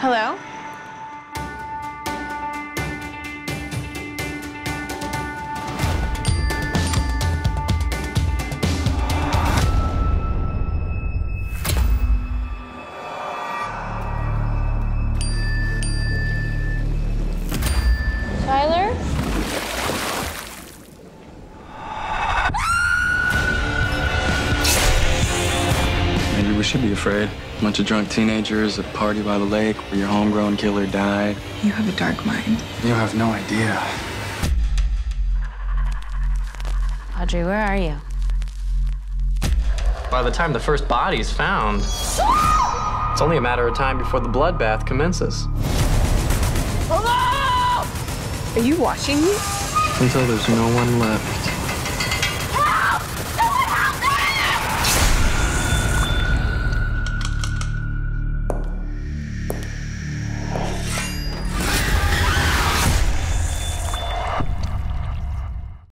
Hello? Tyler? We should be afraid. A bunch of drunk teenagers, a party by the lake where your homegrown killer died. You have a dark mind. You have no idea. Audrey, where are you? By the time the first body's found, it's only a matter of time before the bloodbath commences. Are you watching me? Until there's no one left.